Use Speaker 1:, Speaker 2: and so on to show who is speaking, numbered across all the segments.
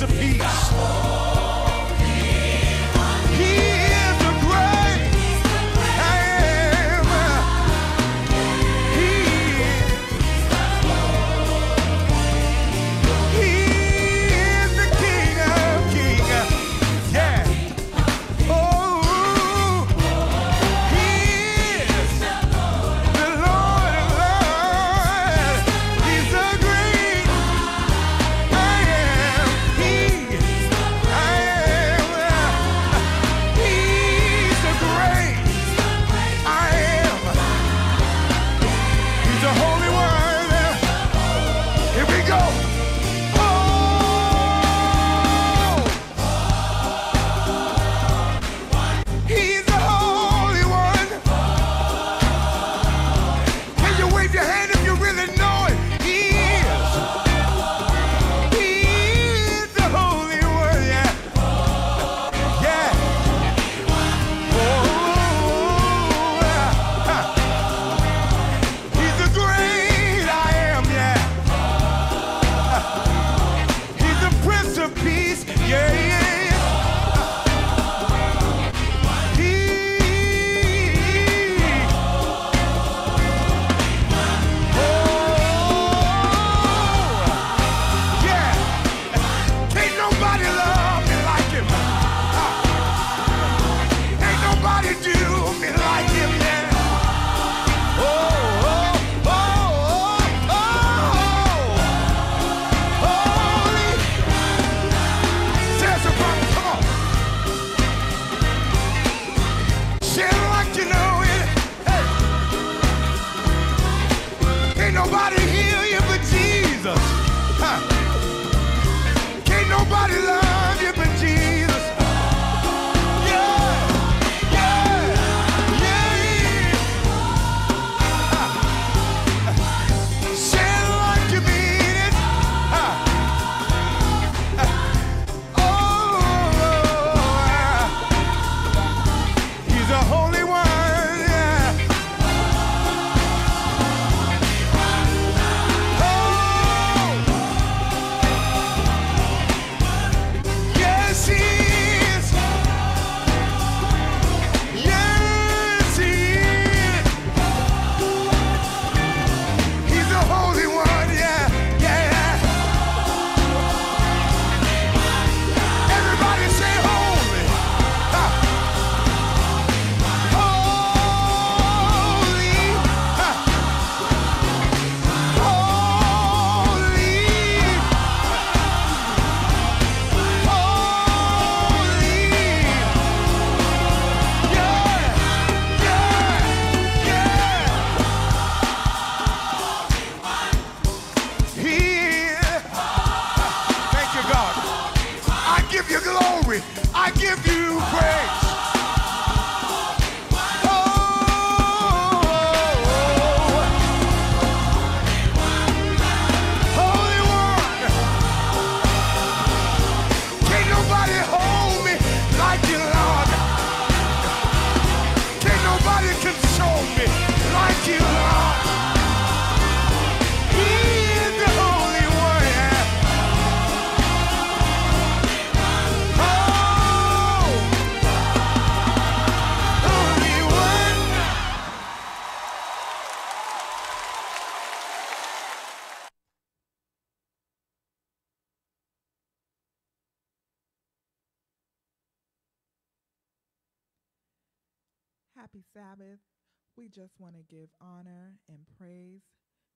Speaker 1: masterpiece.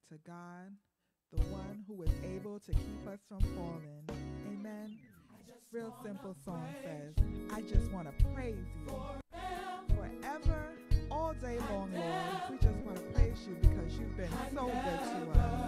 Speaker 1: to God, the one who is able to keep us from falling. Amen. Real simple song says, I just want to praise you forever, all day long, Lord. We just want to praise you because you've been so good to us.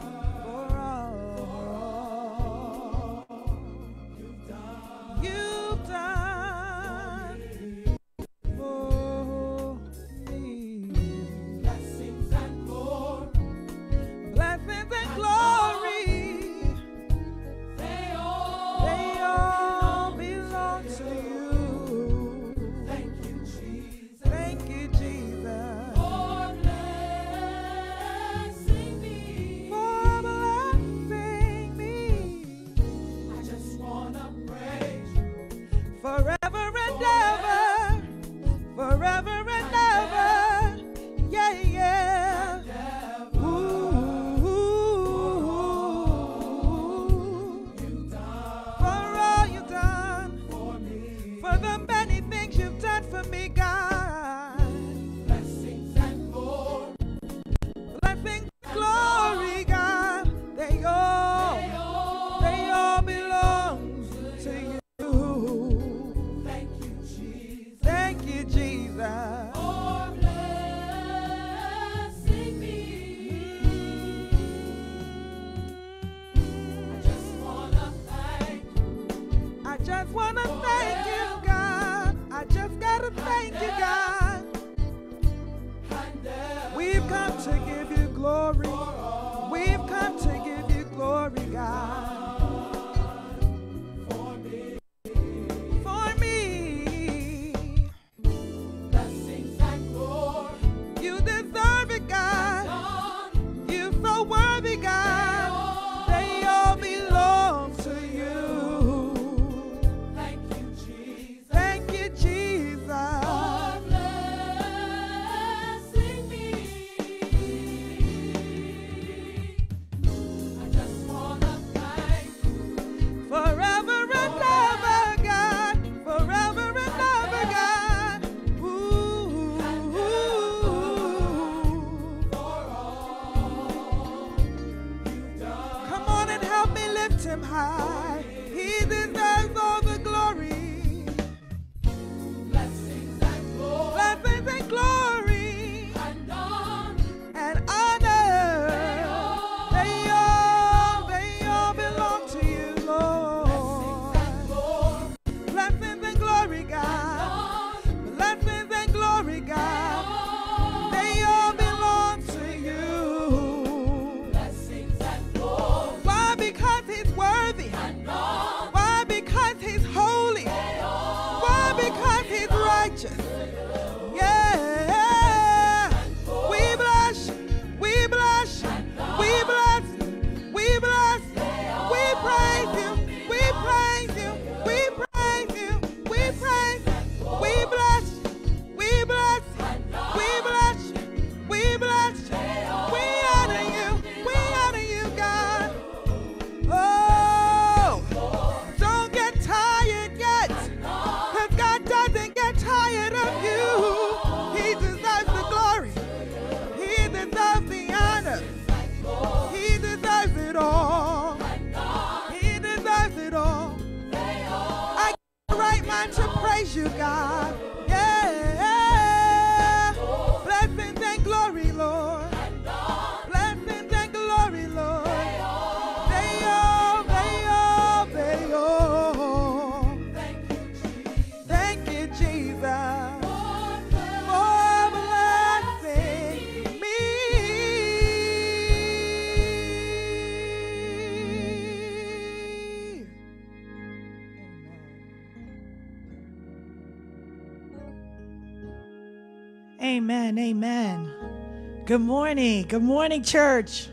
Speaker 2: Good morning. Good morning, church,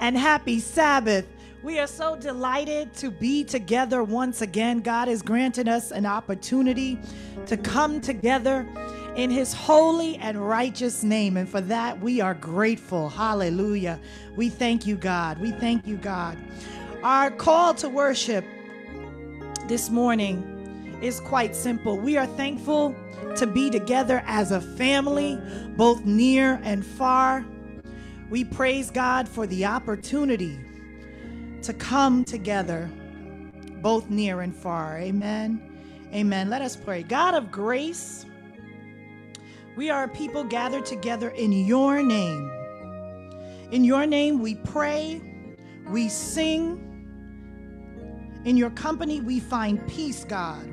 Speaker 2: and happy Sabbath. We are so delighted to be together once again. God has granted us an opportunity to come together in his holy and righteous name. And for that, we are grateful. Hallelujah. We thank you, God. We thank you, God. Our call to worship this morning is quite simple. We are thankful to be together as a family, both near and far. We praise God for the opportunity to come together, both near and far. Amen. Amen. Let us pray. God of grace, we are a people gathered together in your name. In your name, we pray, we sing. In your company, we find peace, God.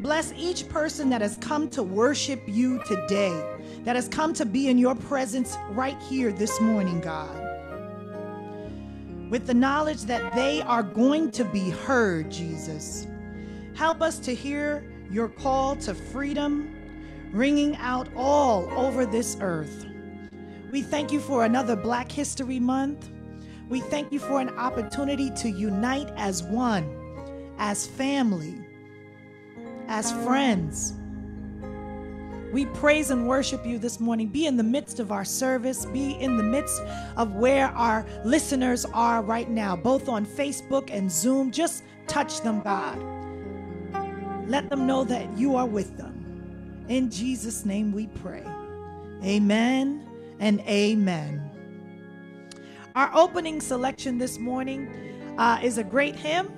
Speaker 2: Bless each person that has come to worship you today, that has come to be in your presence right here this morning, God. With the knowledge that they are going to be heard, Jesus. Help us to hear your call to freedom ringing out all over this earth. We thank you for another Black History Month. We thank you for an opportunity to unite as one, as family, as friends. We praise and worship you this morning. Be in the midst of our service, be in the midst of where our listeners are right now, both on Facebook and Zoom. Just touch them, God. Let them know that you are with them. In Jesus' name we pray. Amen and amen. Our opening selection this morning uh, is a great hymn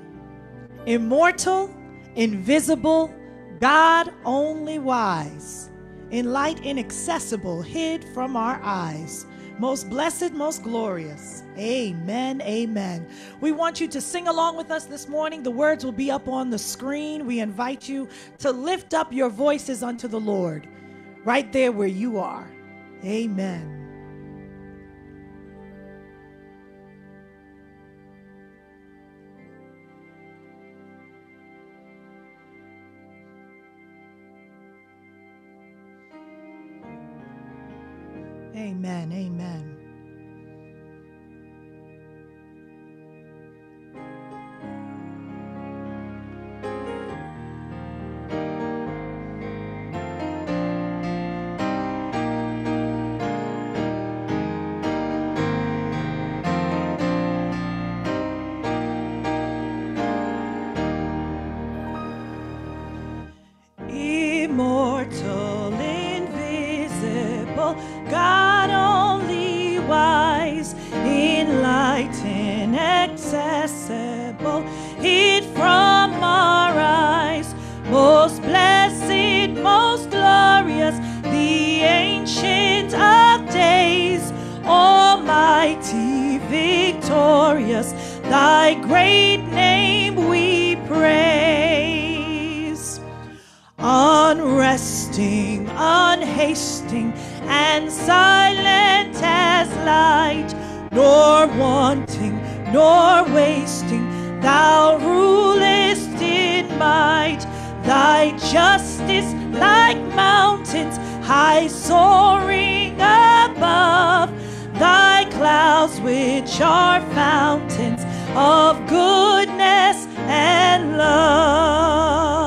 Speaker 2: Immortal, Invisible, God only wise, in light inaccessible, hid from our eyes. Most blessed, most glorious. Amen. Amen. We want you to sing along with us this morning. The words will be up on the screen. We invite you to lift up your voices unto the Lord right there where you are. Amen. Amen. Amen. Victorious, thy great name we praise. Unresting, unhasting, and silent as light, nor wanting, nor wasting, thou rulest in might. Thy justice like mountains, high soaring above, thy clouds which are fountains of goodness and love.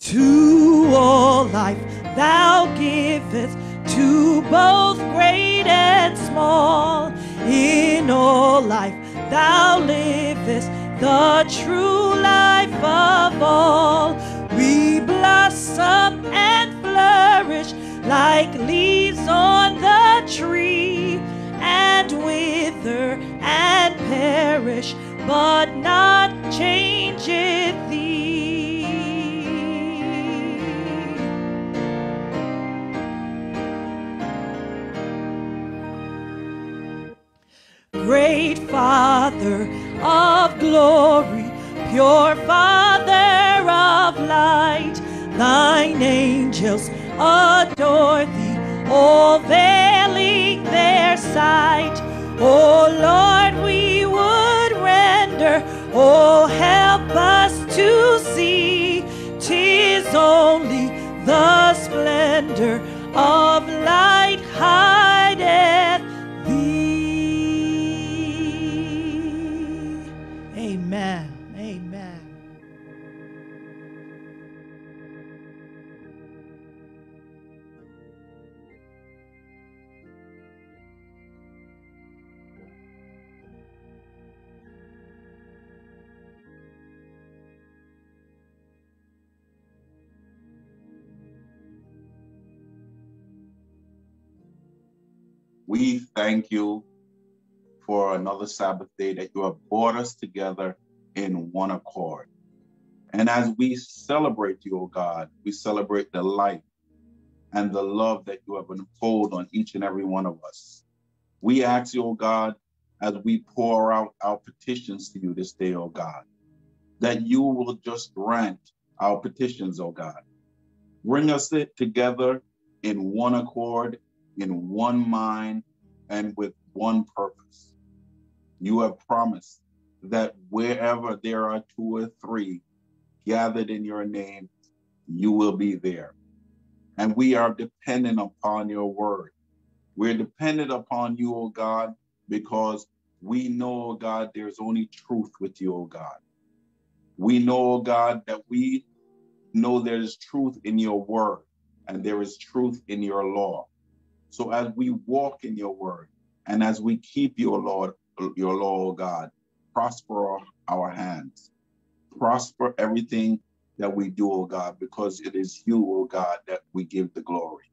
Speaker 2: To all life thou givest, to both great and small. In all life thou livest, the true life of all. We blossom and flourish like leaves on the tree, wither and perish, but not changeth thee. Great Father of glory, pure Father of light, thine angels adore thee, Oh, all veiling their sight. O Lord, we would render, oh, help us to see, tis only the splendor of light hideth
Speaker 3: We thank you for another Sabbath day that you have brought us together in one accord. And as we celebrate you, O God, we celebrate the life and the love that you have unfolded on each and every one of us. We ask you, O God, as we pour out our petitions to you this day, O God, that you will just grant our petitions, O God. Bring us together in one accord, in one mind, and with one purpose. You have promised that wherever there are two or three gathered in your name, you will be there. And we are dependent upon your word. We're dependent upon you, O God, because we know, O God, there's only truth with you, O God. We know, O God, that we know there is truth in your word and there is truth in your law. So as we walk in your word and as we keep your Lord, your law, God, prosper our, hands, prosper everything that we do, O God, because it is you, O God, that we give the glory.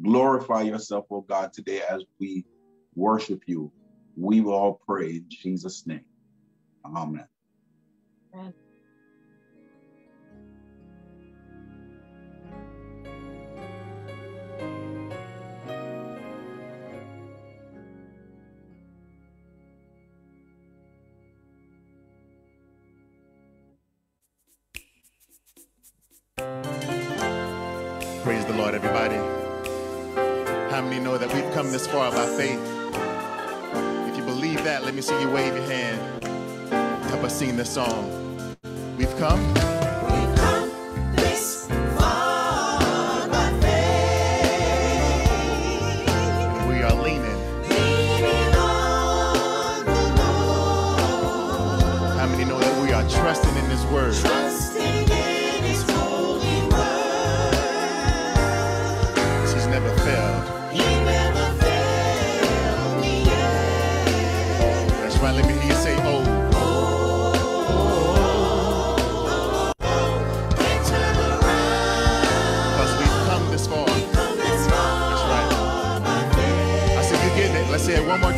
Speaker 3: Glorify yourself, O God, today as we worship you. We will all pray in Jesus' name. Amen.
Speaker 4: Praise come this far by faith? If you believe that, let me see you wave your hand. Help us sing this song. We've come.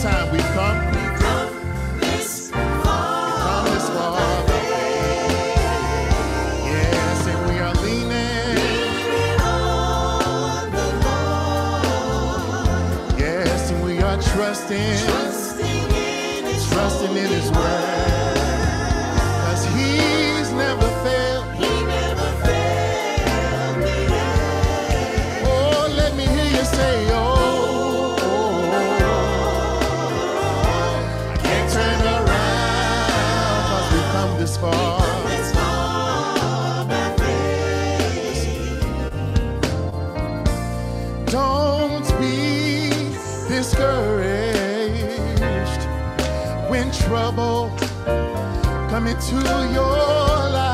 Speaker 4: We come, we come miss Yes, and we are leaning. Yes, and we are trusting, trusting in His word. Come into your life.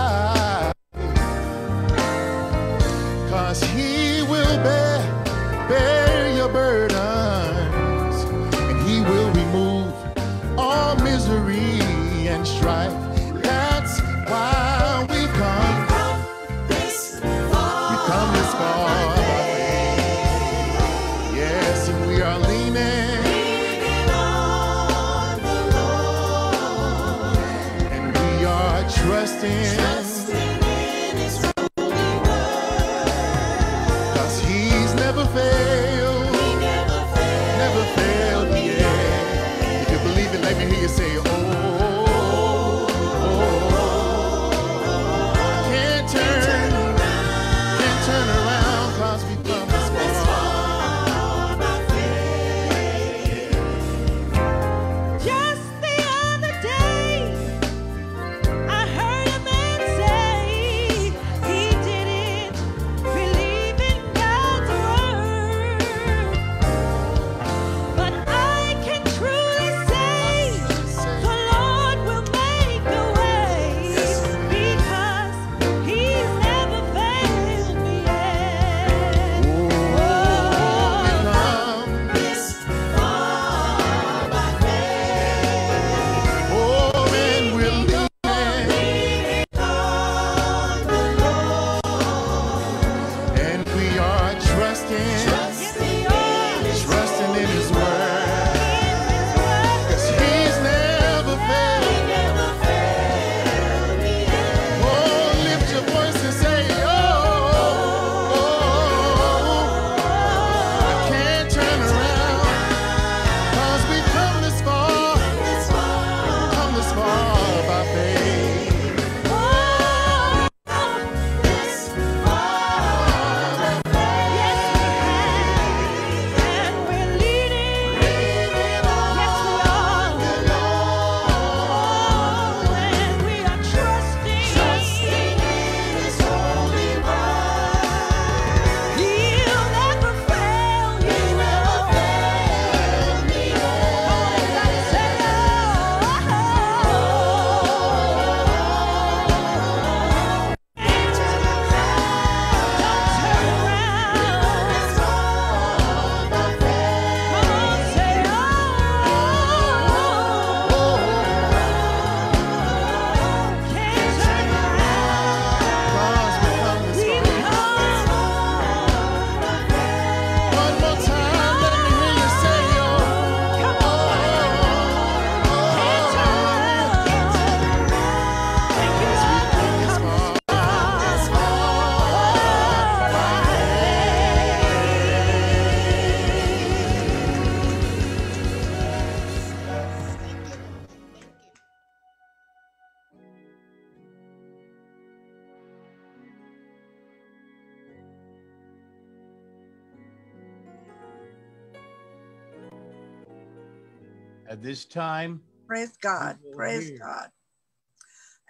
Speaker 4: This time,
Speaker 5: Praise God. Praise
Speaker 6: hear.
Speaker 5: God.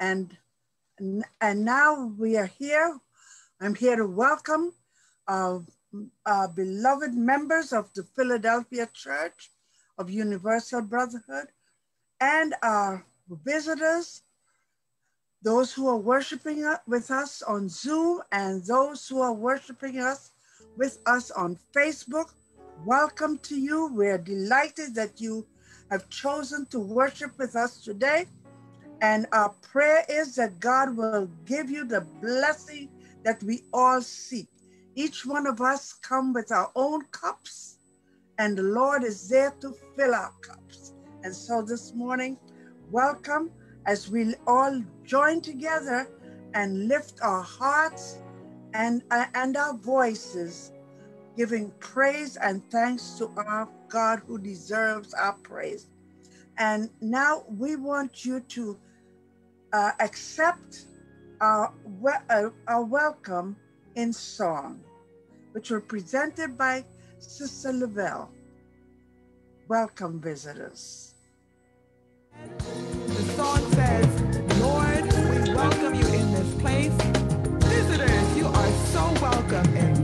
Speaker 5: And and now we are here. I'm here to welcome our, our beloved members of the Philadelphia Church of Universal Brotherhood and our visitors, those who are worshiping with us on Zoom and those who are worshiping us with us on Facebook. Welcome to you. We're delighted that you have chosen to worship with us today. And our prayer is that God will give you the blessing that we all seek. Each one of us come with our own cups, and the Lord is there to fill our cups. And so this morning, welcome as we all join together and lift our hearts and, uh, and our voices, giving praise and thanks to our God who deserves our praise. And now we want you to uh, accept our, we- uh, our welcome in song, which were presented by Sister Lavelle. Welcome, visitors.
Speaker 7: The song says, Lord, we welcome you in this place. Visitors, you are so welcome in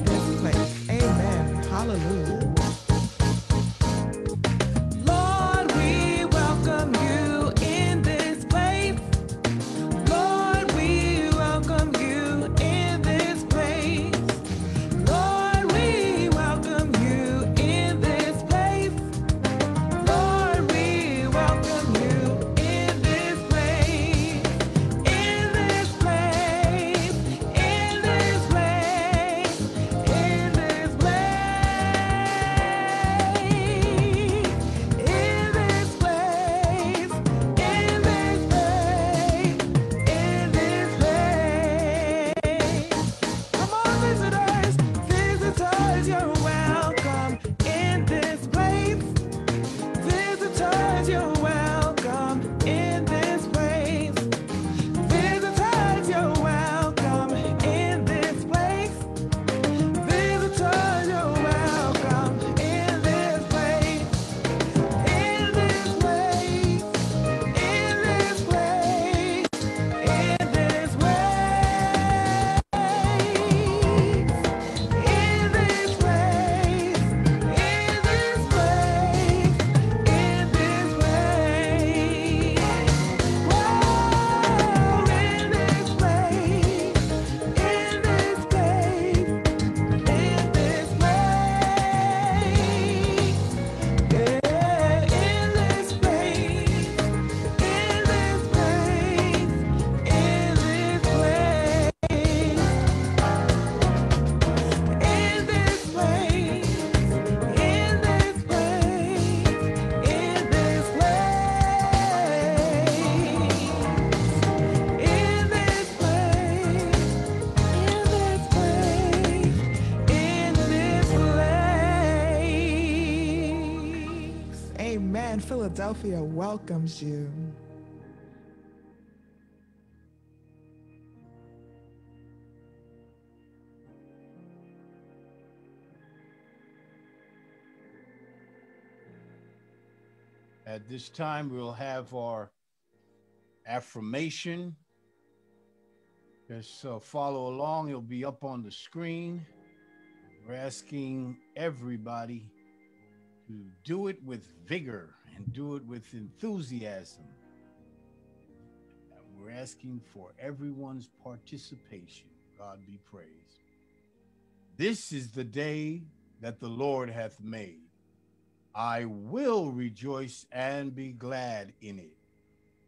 Speaker 7: Philadelphia welcomes you.
Speaker 6: At this time, we'll have our affirmation. Just uh, follow along, it'll be up on the screen. We're asking everybody to do it with vigor and do it with enthusiasm. We're asking for everyone's participation. God be praised. This is the day that the Lord hath made. I will rejoice and be glad in it.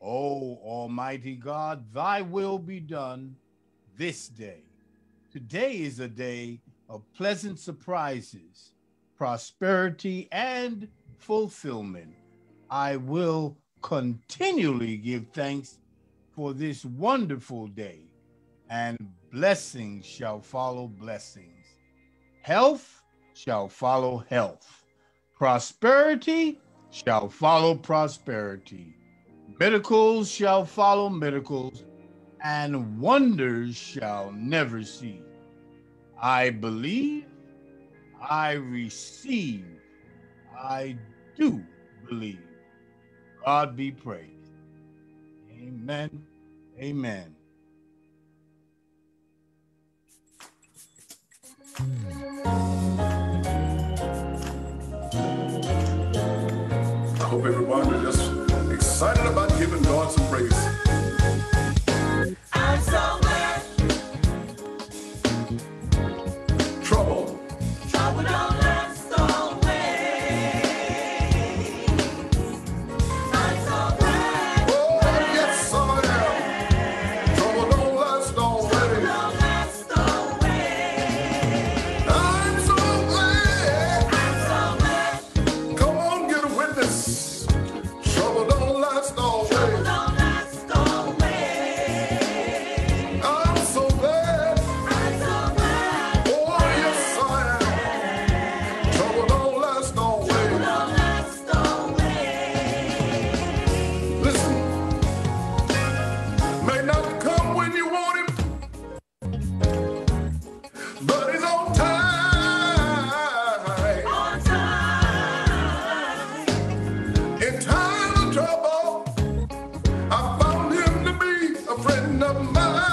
Speaker 6: O Almighty God, thy will be done this day. Today is a day of pleasant surprises, prosperity, and fulfillment. I will continually give thanks for this wonderful day, and blessings shall follow blessings. Health shall follow health. Prosperity shall follow prosperity. Miracles shall follow miracles, and wonders shall never cease. I believe, I receive, I do believe. God be praised. Amen. Amen.
Speaker 8: I hope everyone is just excited about giving God some praise.
Speaker 9: the mother.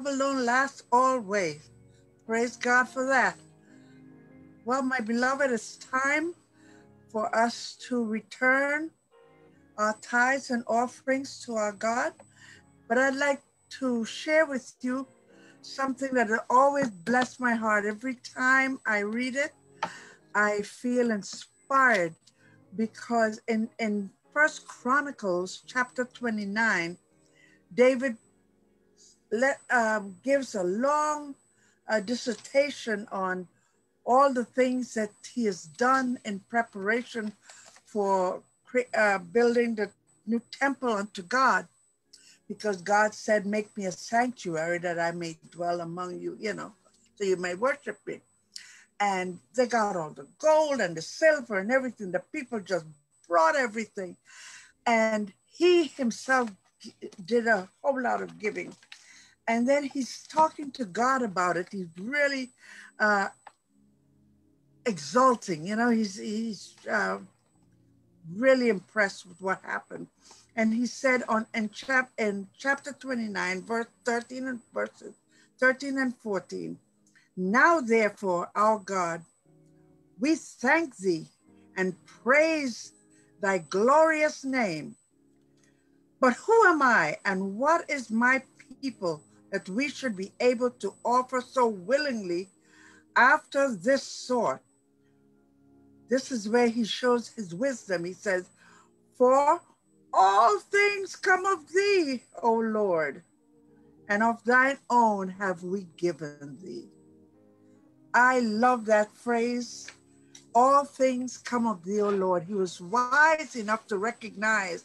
Speaker 8: Trouble
Speaker 9: don't always.
Speaker 8: Praise God
Speaker 5: for that. Well, my beloved, it's time for us to return our tithes and offerings to our God. But I'd like to share with you something that always blessed my heart. Every time I read it, I feel inspired because in, in First Chronicles chapter 29, David let, um, gives a long uh, dissertation on all the things that he has done in preparation for uh, building the new temple unto God. Because God said, Make me a sanctuary that I may dwell among you, you know, so you may worship me. And they got all the gold and the silver and everything. The people just brought everything. And he himself did a whole lot of giving and then he's talking to God about it. He's really uh, exulting, you know. He's he's uh, really impressed with what happened, and he said on in chap in chapter twenty nine, verse thirteen and verses thirteen and fourteen. Now therefore, our God, we thank thee and praise thy glorious name. But who am I, and what is my people? That we should be able to offer so willingly after this sort. This is where he shows his wisdom. He says, For all things come of thee, O Lord, and of thine own have we given thee. I love that phrase. All things come of thee, O Lord. He was wise enough to recognize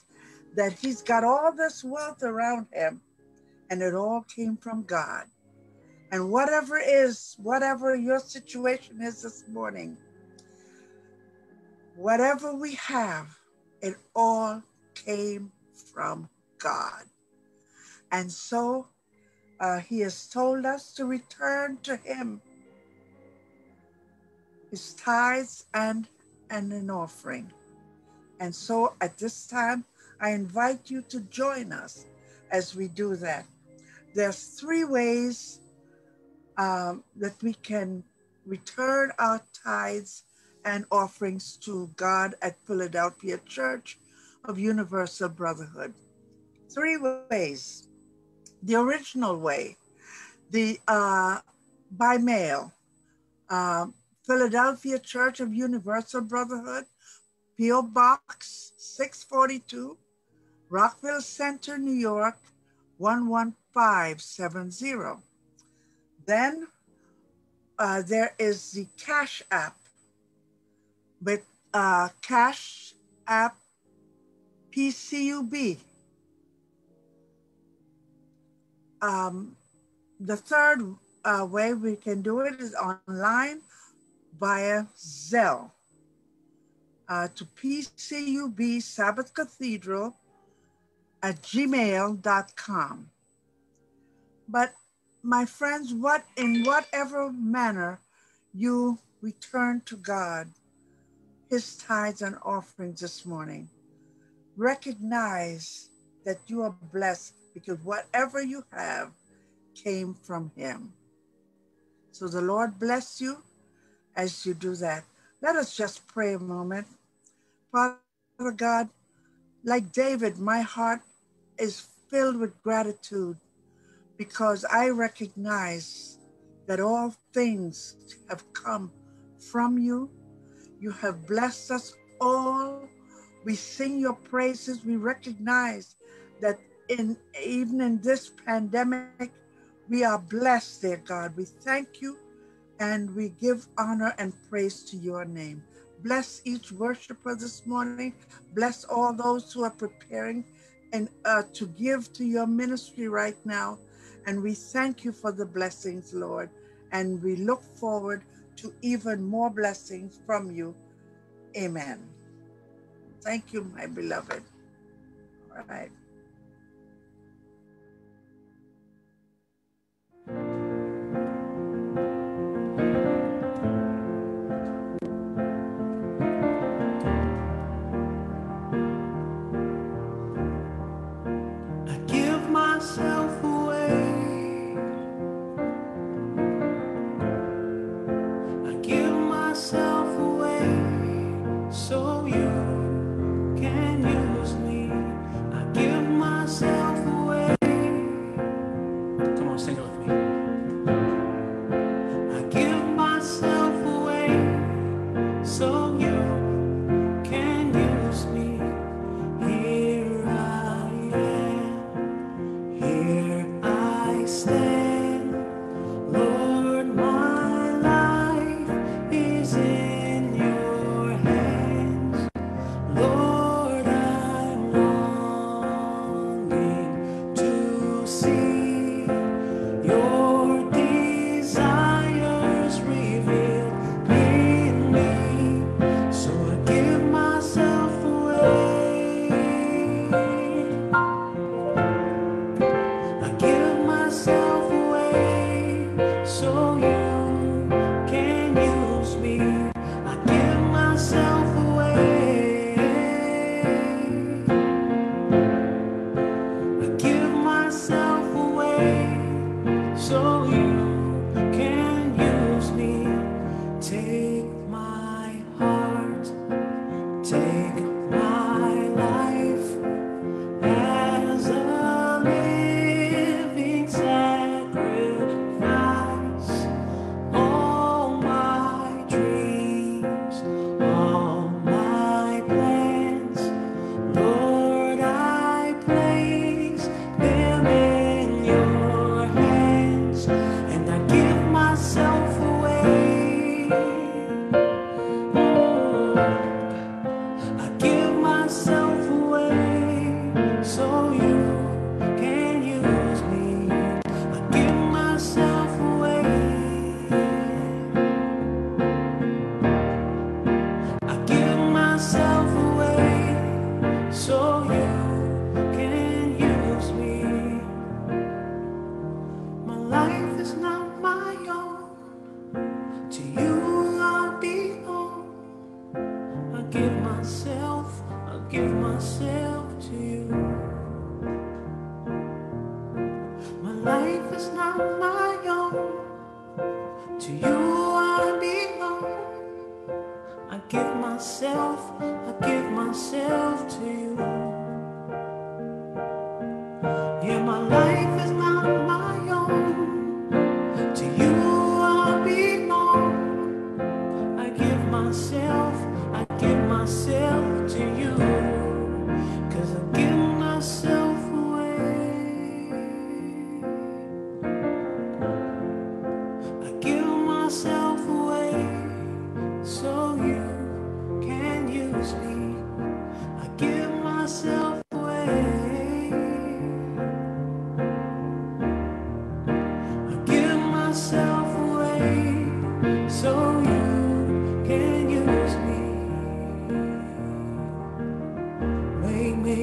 Speaker 5: that he's got all this wealth around him and it all came from God. And whatever is, whatever your situation is this morning, whatever we have, it all came from God. And so uh, he has told us to return to him his tithes and, and an offering. And so at this time, I invite you to join us as we do that there's three ways um, that we can return our tithes and offerings to God at Philadelphia Church of Universal Brotherhood. Three ways. The original way, the uh, by mail, uh, Philadelphia Church of Universal Brotherhood, PO Box 642, Rockville Centre, New York 11570. Then uh, there is the Cash App with uh, Cash App PCUB. Um, the third uh, way we can do it is online via Zelle uh, to PCUB Sabbath Cathedral at gmail.com. But my friends, what in whatever manner you return to God, his tithes and offerings this morning, recognize that you are blessed because whatever you have came from him. So the Lord bless you as you do that. Let us just pray a moment. Father God, like David, my heart is filled with gratitude because I recognize that all things have come from you. You have blessed us all. We sing your praises. We recognize that in even in this pandemic, we are blessed, dear God. We thank you and we give honor and praise to your name. Bless each worshiper this morning. Bless all those who are preparing and uh, to give to your ministry right now. And we thank you for the blessings, Lord. And we look forward to even more blessings from you. Amen. Thank you, my beloved. All right.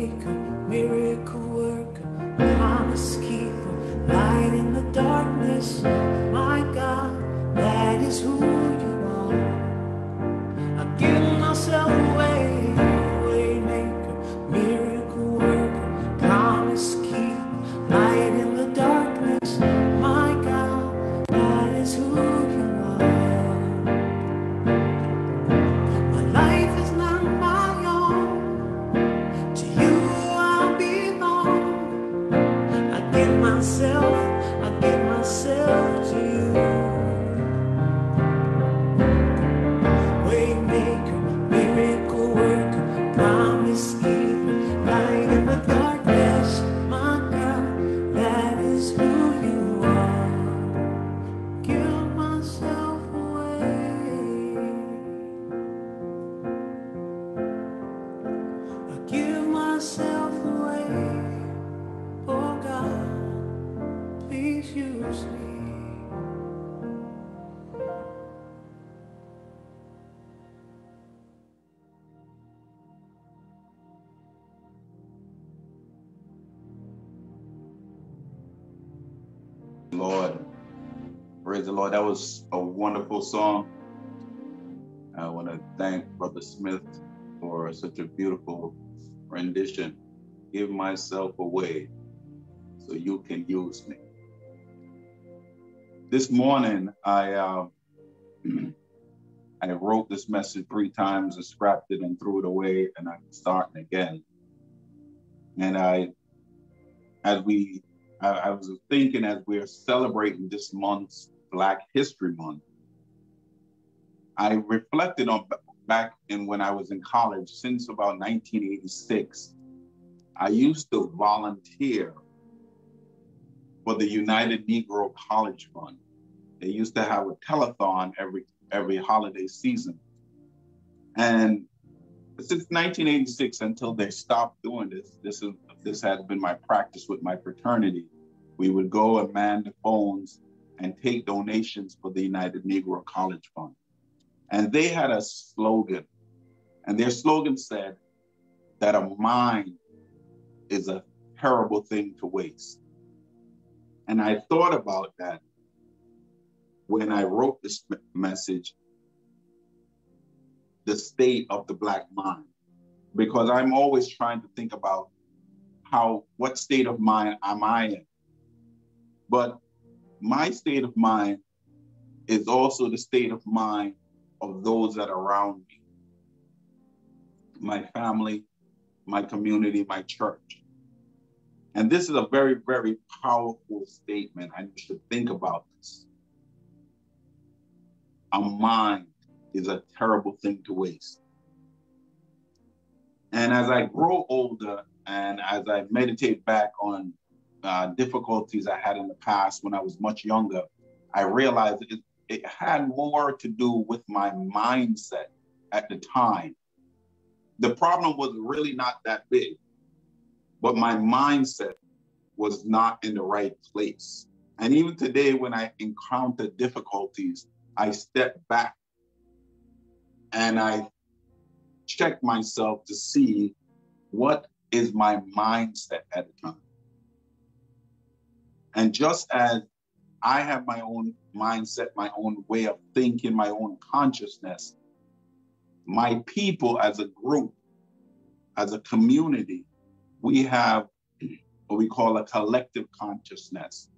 Speaker 9: Waymaker, miracle worker, promise keeper, light in the darkness.
Speaker 3: Praise the Lord. That was a wonderful song. I want to thank Brother Smith for such a beautiful rendition. Give myself away so you can use me. This morning, I uh, I wrote this message three times and scrapped it and threw it away, and I'm starting again. And I, as we I, I was thinking as we're celebrating this month's Black History Month, I reflected on back in when I was in college, since about 1986, I used to volunteer for the United Negro College Fund. They used to have a telethon every every holiday season. And since 1986 until they stopped doing this, this is this has been my practice with my fraternity. We would go and man the phones and take donations for the United Negro College Fund. And they had a slogan, and their slogan said that a mind is a terrible thing to waste. And I thought about that when I wrote this message, the state of the Black mind, because I'm always trying to think about how, what state of mind am I in? But my state of mind is also the state of mind of those that are around me my family, my community, my church. And this is a very, very powerful statement. I to think about this. A mind is a terrible thing to waste. And as I grow older and as I meditate back on uh, difficulties I had in the past when I was much younger, I realized it, it had more to do with my mindset at the time. The problem was really not that big, but my mindset was not in the right place. And even today, when I encounter difficulties, I step back and I check myself to see what is my mindset at the time. And just as I have my own mindset, my own way of thinking, my own consciousness, my people as a group as a community, we have what we call a collective consciousness,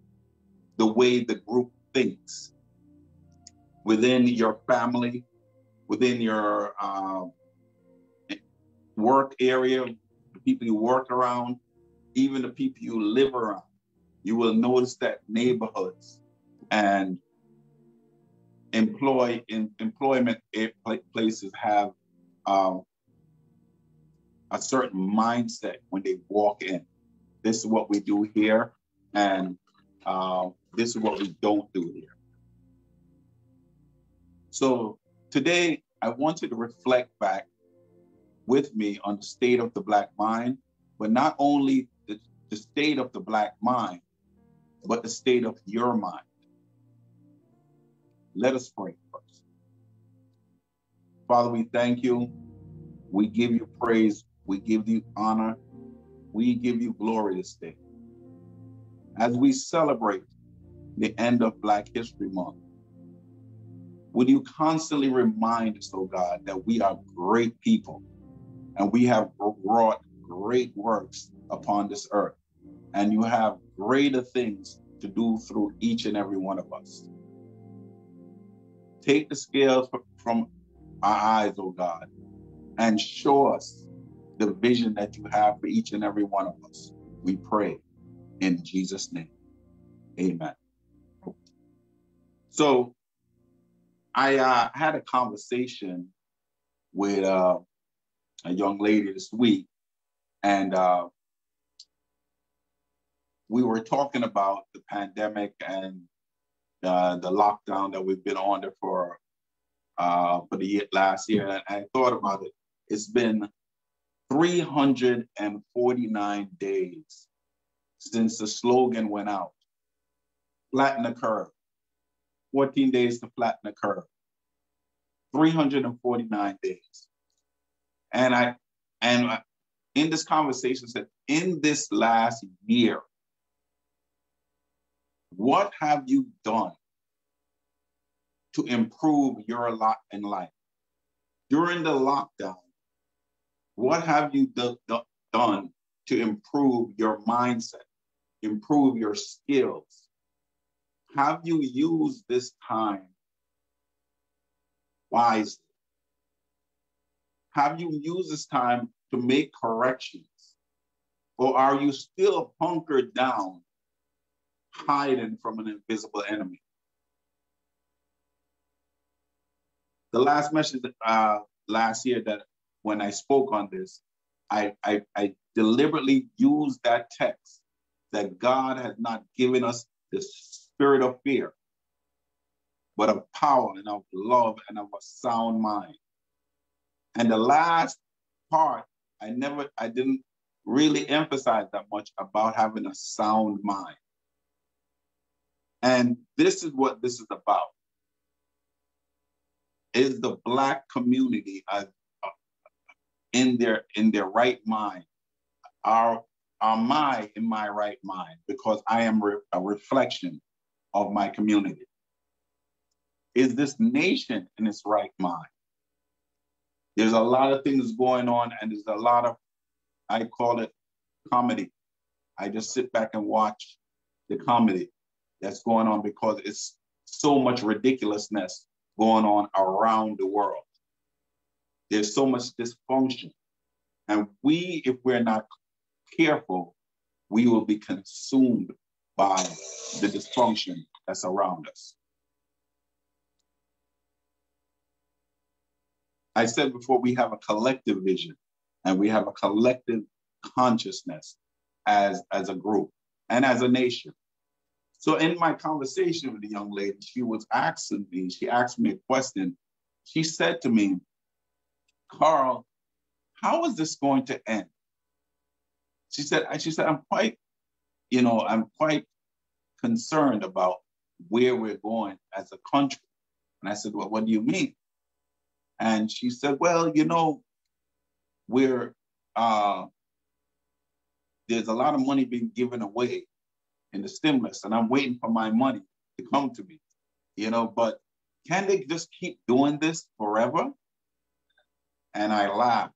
Speaker 3: the way the group thinks within your family, within your uh, work area, the people you work around, even the people you live around. You will notice that neighborhoods and employ in employment places have um, a certain mindset when they walk in. This is what we do here, and uh, this is what we don't do here. So today, I want you to reflect back with me on the state of the Black mind, but not only the, the state of the Black mind, but the state of your mind. Let us pray first. Father, we thank you. We give you praise. We give you honor. We give you glory this day. As we celebrate the end of Black History Month, would you constantly remind us, oh God, that we are great people and we have wrought great works upon this earth. And you have greater things to do through each and every one of us. Take the scales from our eyes, oh God, and show us the vision that you have for each and every one of us. We pray in Jesus' name. Amen. So I uh, had a conversation with uh, a young lady this week, and uh, we were talking about the pandemic and uh, the lockdown that we've been under for uh, for the last year. And I thought about it. It's been 349 days since the slogan went out. Flatten the curve. 14 days to flatten the curve. 349 days. And I and in this conversation said, in this last year, what have you done to improve your lot in life? During the lockdown, what have you do, do, done to improve your mindset, improve your skills? Have you used this time wisely? Have you used this time to make corrections? Or are you still hunkered down, hiding from an invisible enemy? The last message uh, last year that when I spoke on this, I, I, I deliberately used that text that God has not given us the spirit of fear, but of power and of love and of a sound mind. And the last part, I never, I didn't really emphasize that much about having a sound mind. And this is what this is about. Is the black community uh, in their in their right mind? Are am I in my right mind? Because I am re a reflection of my community. Is this nation in its right mind? There's a lot of things going on, and there's a lot of, I call it comedy. I just sit back and watch the comedy that's going on because it's so much ridiculousness going on around the world. There's so much dysfunction. And we, if we're not careful, we will be consumed by the dysfunction that's around us. I said before, we have a collective vision and we have a collective consciousness as, as a group and as a nation. So in my conversation with the young lady, she was asking me, she asked me a question. She said to me, Karl, how is this going to end? She said, she said, I'm quite, you know, I'm quite concerned about where we're going as a country. And I said, well, what do you mean? And she said, well, you know, we're, uh, there's a lot of money being given away in the stimulus, and I'm waiting for my money to come to me, you know, but can they just keep doing this forever? And I laughed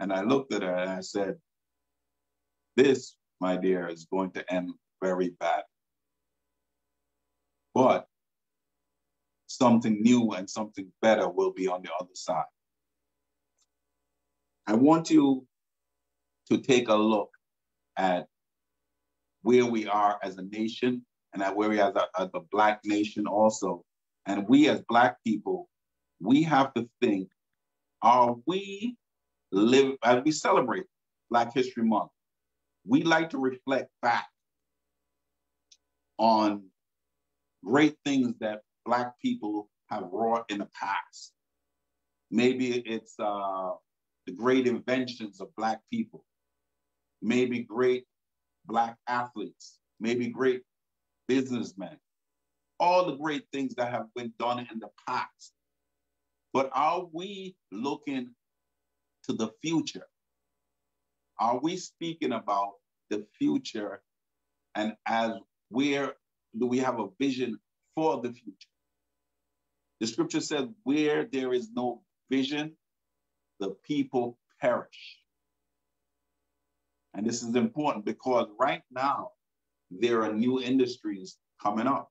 Speaker 3: And I looked at her and I said, This, my dear, is going to end very bad. But something new and something better will be on the other side. I want you to take a look at where we are as a nation and at where we are as a, as a Black nation also. And we as Black people, we have to think, are we live, as we celebrate Black History Month, we like to reflect back on great things that Black people have wrought in the past. Maybe it's uh, the great inventions of Black people, maybe great Black athletes, maybe great businessmen, all the great things that have been done in the past. But are we looking to the future? Are we speaking about the future and as where do we have a vision for the future? The scripture says, where there is no vision, the people perish. And this is important because right now, there are new industries coming up.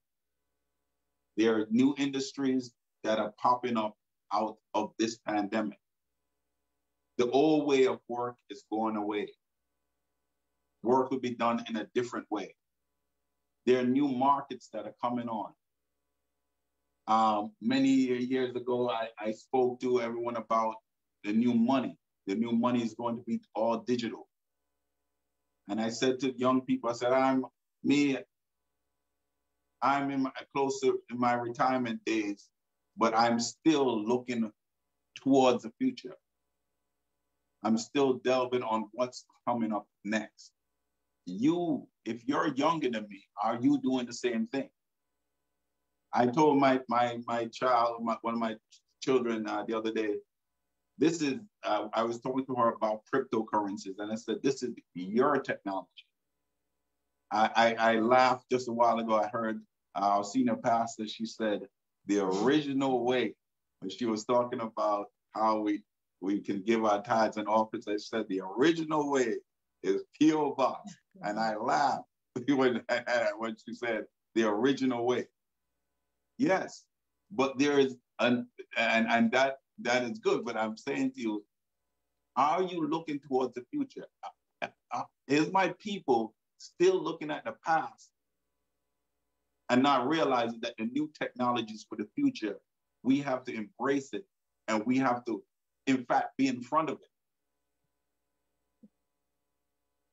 Speaker 3: There are new industries that are popping up out of this pandemic. The old way of work is going away. Work will be done in a different way. There are new markets that are coming on. Um, many years ago, I, I spoke to everyone about the new money. The new money is going to be all digital. And I said to young people, I said, I'm me, I'm in my, closer in my retirement days, but I'm still looking towards the future. I'm still delving on what's coming up next. You, if you're younger than me, are you doing the same thing? I told my my my child, my, one of my children uh, the other day, this is, uh, I was talking to her about cryptocurrencies, and I said, this is your technology. I, I, I laughed just a while ago. I heard our senior pastor, she said, the original way, when she was talking about how we, we can give our tithes and offerings, I said, the original way is P.O. Box. And I laughed when, when she said, the original way. Yes, but there is, an, and, and that that is good. But I'm saying to you, are you looking towards the future? Uh, uh, is my people still looking at the past and not realizing that the new technologies for the future, we have to embrace it and we have to, in fact, be in front of it.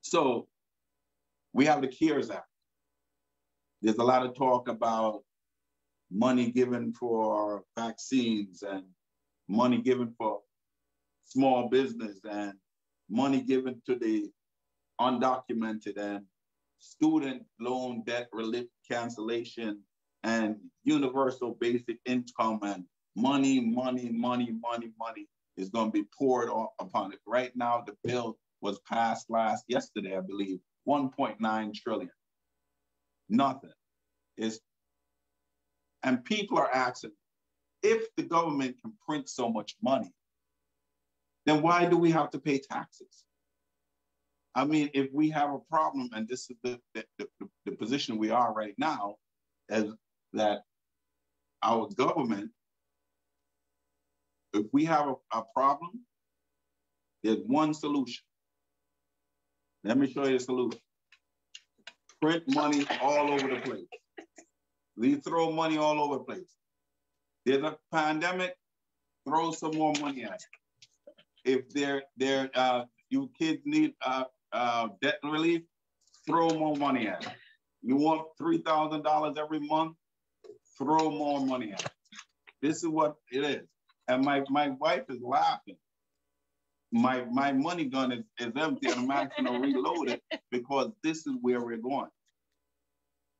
Speaker 3: So we have the CARES Act. There's a lot of talk about money given for vaccines and money given for small business and money given to the undocumented and student loan debt relief cancellation and universal basic income and money, money, money, money, money is going to be poured upon it. Right now, the bill was passed last yesterday, I believe, 1.9 trillion. Nothing. Is and people are asking, if the government can print so much money, then why do we have to pay taxes? I mean, if we have a problem, and this is the, the, the, the position we are right now, is that our government, if we have a, a problem, there's one solution. Let me show you the solution. Print money all over the place. We throw money all over the place. There's a pandemic, throw some more money at it. If they're, they're, uh, you kids need uh, uh, debt relief, throw more money at it. You want $3,000 every month, throw more money at it. This is what it is. And my, my wife is laughing. My, my money gun is, is empty and I'm asking to reload it because this is where we're going.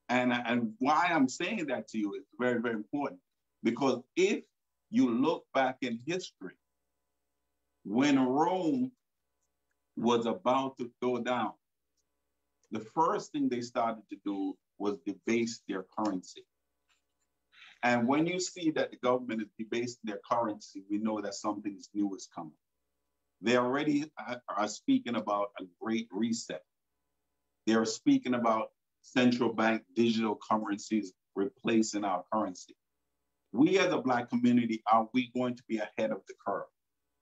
Speaker 3: And, and why I'm saying that to you is very, very important. Because if you look back in history, when Rome was about to go down, the first thing they started to do was debase their currency. And when you see that the government is debasing their currency, we know that something new is coming. They already are- speaking about a great reset. They are speaking about central bank digital currencies replacing our currency. We as a Black community, are we going to be ahead of the curve?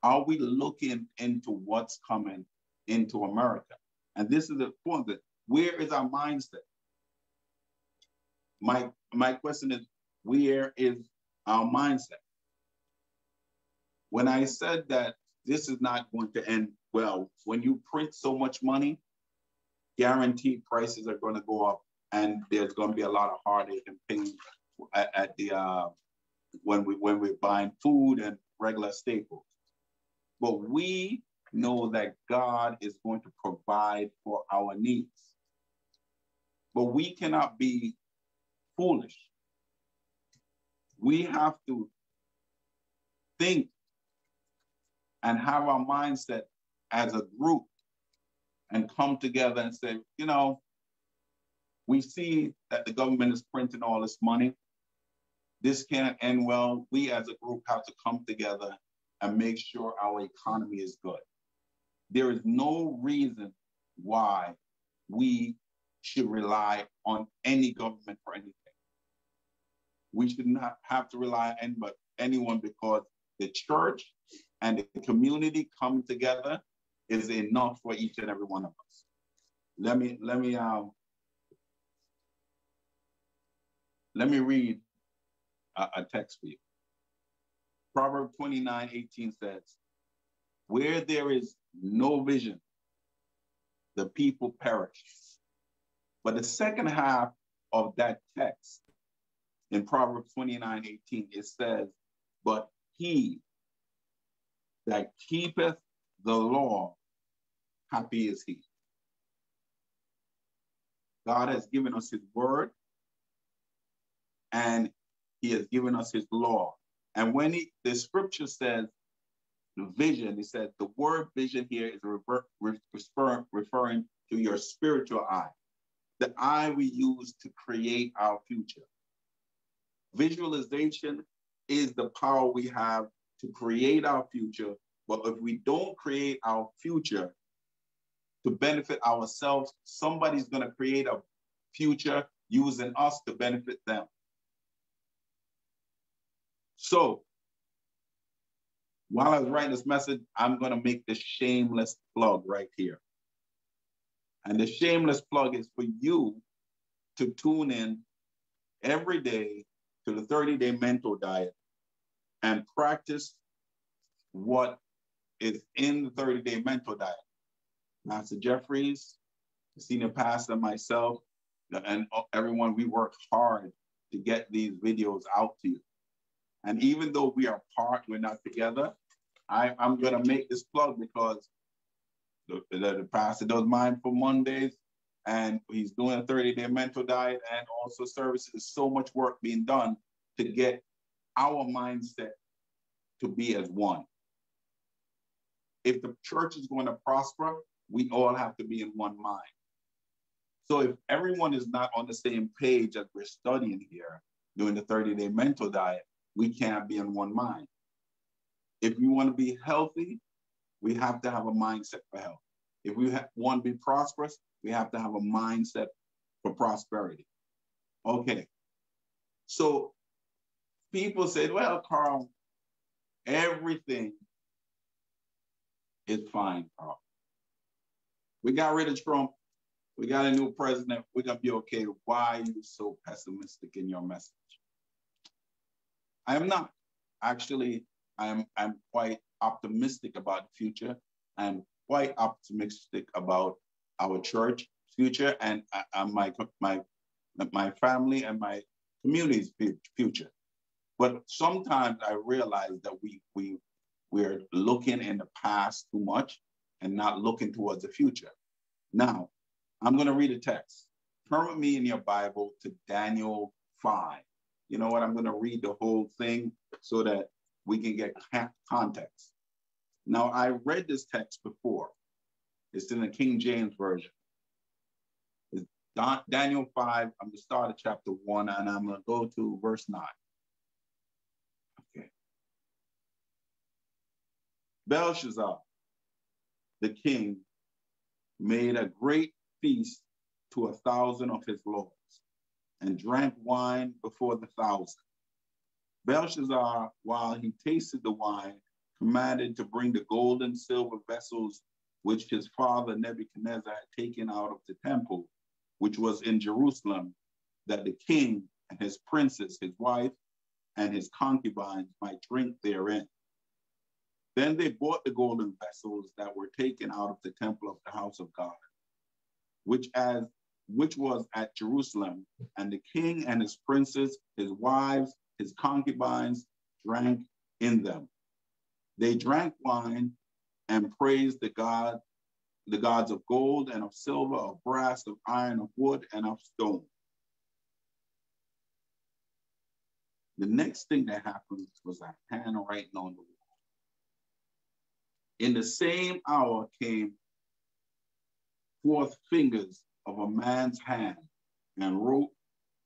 Speaker 3: Are we looking into what's coming into America? And this is the point that where is our mindset? My, my question is, where is our mindset? When I said that this is not going to end well, when you print so much money, guaranteed prices are going to go up and there's going to be a lot of heartache and pain at, at the uh, when we when we're buying food and regular staples. But we know that God is going to provide for our needs. But we cannot be foolish. We have to think and have our mindset as a group and come together and say, you know, we see that the government is printing all this money. This can't end well. We as a group have to come together and make sure our economy is good. There is no reason why we should rely on any government for anything. We should not have to rely on anyone because the church and the community come together is enough for each and every one of us. Let me let me um let me read a, text for you. Proverb 29, 18 says, Where there is no vision, the people perish. But the second half of that text in Proverbs 29, 18, it says, But he that keepeth the law, happy is he. God has given us his word and he has given us his law. And when he, the scripture says the vision, it says the word vision here is refer, refer, referring to your spiritual eye, the eye we use to create our future. Visualization is the power we have to create our future. But if we don't create our future to benefit ourselves, somebody's going to create a future using us to benefit them. So, while I was writing this message, I'm going to make this shameless plug right here. And the shameless plug is for you to tune in every day to the 30 day mental diet and practice what is in the 30 day mental diet. Master Jeffries, the senior pastor, myself, and everyone, we work hard to get these videos out to you. And even though we are apart, we're not together, I, I'm going to make this plug because the, the, the pastor does mine for Mondays and he's doing a 30 day mental diet and also services. There's so much work being done to get our mindset to be as one. If the church is going to prosper, we all have to be in one mind. So if everyone is not on the same page as we're studying here doing the 30 day mental diet, we can't be in one mind. If we want to be healthy, we have to have a mindset for health. If we want to be prosperous, we have to have a mindset for prosperity. Okay. So people said, well, Karl, everything is fine, Karl. We got rid of Trump. We got a new president. We're going to be okay. Why are you so pessimistic in your message? I am not. Actually, I'm, I'm quite optimistic about the future. I'm quite optimistic about our church future and uh, my, my, my family and my community's future. But sometimes I realize that we, we, we're looking in the past too much and not looking towards the future. Now, I'm going to read a text. Turn with me in your Bible to Daniel 5. You know what? I'm going to read the whole thing so that we can get context. Now, I read this text before. It's in the King James Version. It's Daniel 5. I'm going to start at chapter 1 and I'm going to go to verse 9. Okay. Belshazzar, the king, made a great feast to a thousand of his lords, and drank wine before the thousand. Belshazzar, while he tasted the wine, commanded to bring the gold and silver vessels which his father Nebuchadnezzar had taken out of the temple, which was in Jerusalem, that the king and his princes, his wife, and his concubines might drink therein. Then they brought the golden vessels that were taken out of the temple of the house of God, which as which was at Jerusalem, and the king and his princes, his wives, his concubines drank in them. They drank wine and praised the God, the gods of gold and of silver, of brass, of iron, of wood, and of stone. The next thing that happened was a handwriting on the wall. In the same hour came forth fingers of a man's hand and wrote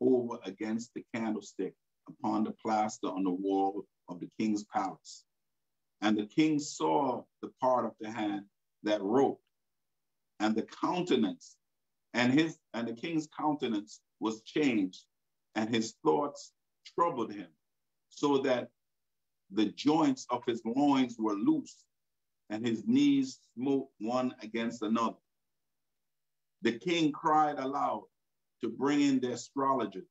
Speaker 3: over against the candlestick upon the plaster on the wall of the king's palace. And the king saw the part of the hand that wrote, and the countenance, and his and the king's countenance was changed, and his thoughts troubled him, so that the joints of his loins were loose, and his knees smote one against another. The king cried aloud to bring in the astrologers,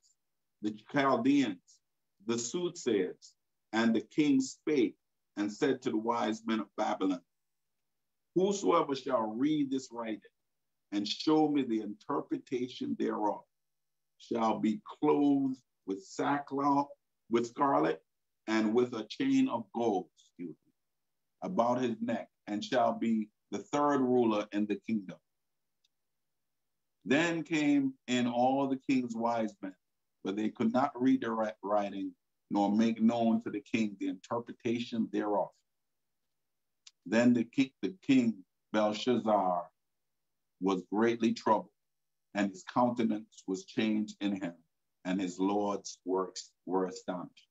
Speaker 3: the Chaldeans, the soothsayers, and the king spake and said to the wise men of Babylon, Whosoever shall read this writing and show me the interpretation thereof shall be clothed with sackcloth, with scarlet, and with a chain of gold, me, about his neck, and shall be the third ruler in the kingdom. Then came in all the king's wise men, but they could not read the writing, nor make known to the king the interpretation thereof. Then the king, the king Belshazzar was greatly troubled, and his countenance was changed in him, and his lord's works were astonished.